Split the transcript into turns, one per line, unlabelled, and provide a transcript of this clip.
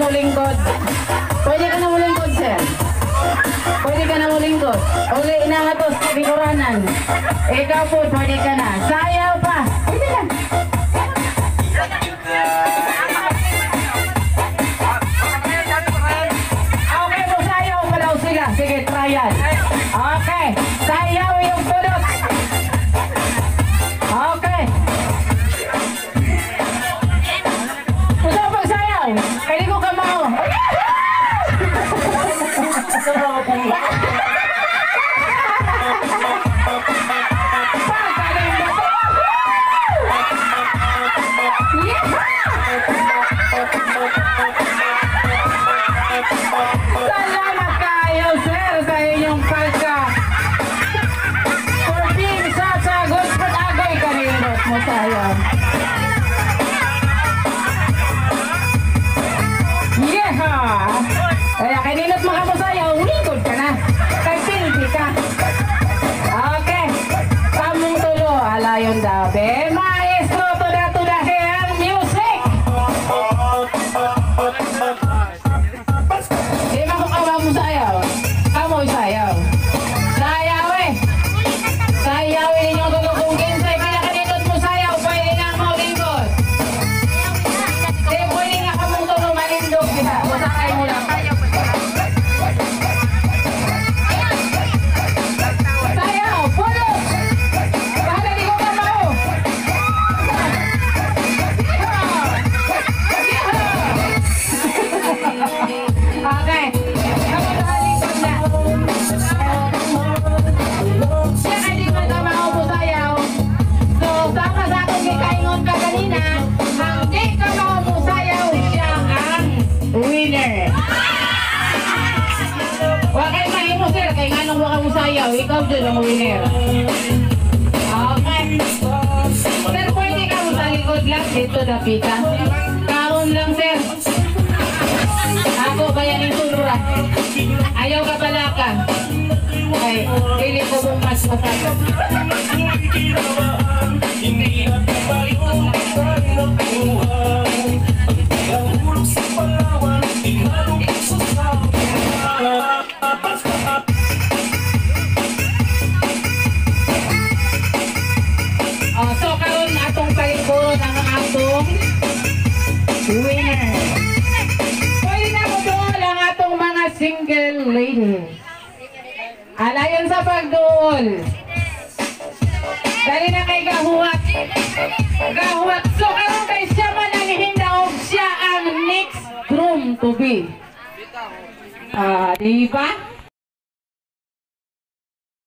na mulingkod. Pwede ka na mulingkod, sir. Pwede ka na mulingkod. Uli inahatos sa biguranan. Ikaw po, pwede ka na. Sayaw pa. Pwede ka. Okay po, sayaw pa daw sila. Sige, try. Okay, sayaw yung tulot. Okay. Salamat kayo, sir, sa inyong pagka. For being such a good sport, agoy kanilot mo sayang. Yeah! Kaya kaninot mga winner. Wakay mahimo sir, kay nga nung waka mo sayaw, ikaw dyan ang winner. Okay. Sir, pwede ka mo sa likod lang, dito dapita. Kaon lang sir. Ako kaya ni Sulura. Ayaw ka pala ka. Ay, pili ko mong mas masarap. Oh, so karon atong palikuron ang atong winner. Pwede na mo doon ang atong mga single ladies. Alayon sa pagduol. Dali na kay gahuwat. Gahuwat. So karon kay Ruby. Uh, ah, Diva. Ivan?